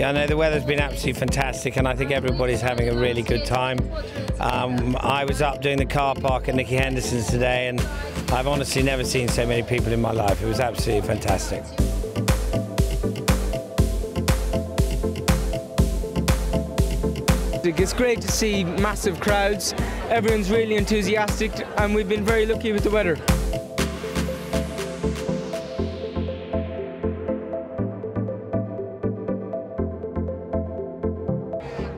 Yeah, no, the weather's been absolutely fantastic, and I think everybody's having a really good time. Um, I was up doing the car park at Nicky Henderson's today, and I've honestly never seen so many people in my life. It was absolutely fantastic. It's great to see massive crowds. Everyone's really enthusiastic, and we've been very lucky with the weather.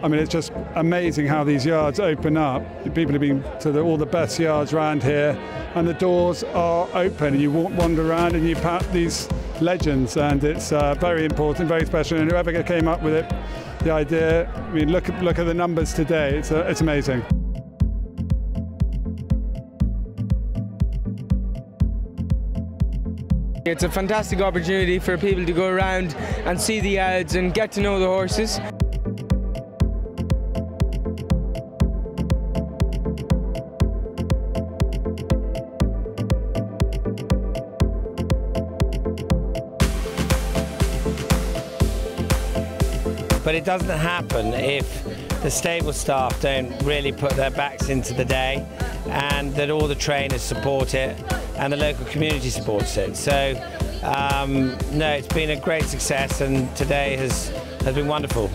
I mean, it's just amazing how these yards open up. People have been to the, all the best yards around here, and the doors are open. And you wander around, and you pat these legends, and it's uh, very important, very special. And whoever came up with it, the idea, I mean, look look at the numbers today. It's uh, it's amazing. It's a fantastic opportunity for people to go around and see the ads and get to know the horses. But it doesn't happen if the stable staff don't really put their backs into the day and that all the trainers support it and the local community supports it. So, um, no, it's been a great success and today has, has been wonderful.